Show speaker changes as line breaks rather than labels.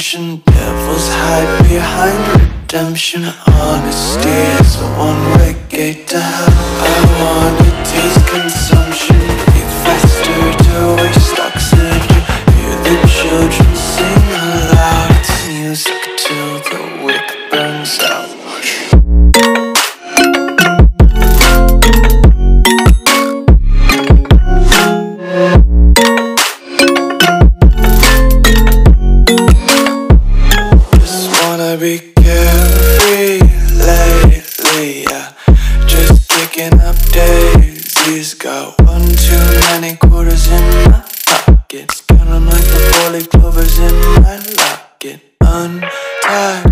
the tension. Devils hide behind redemption. Honesty is a one-way gate to hell. I wanna taste consumption, breathe faster to waste unlock it, untie